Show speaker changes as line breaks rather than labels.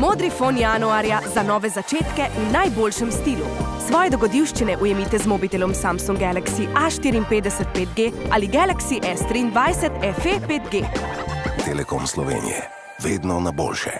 Modri fon januarja za nove začetke v najboljšem stilu. Svoje dogodivščine ujemite z mobitelom Samsung Galaxy A54 5G ali Galaxy S23 FE 5G.
Telekom Slovenije. Vedno na boljše.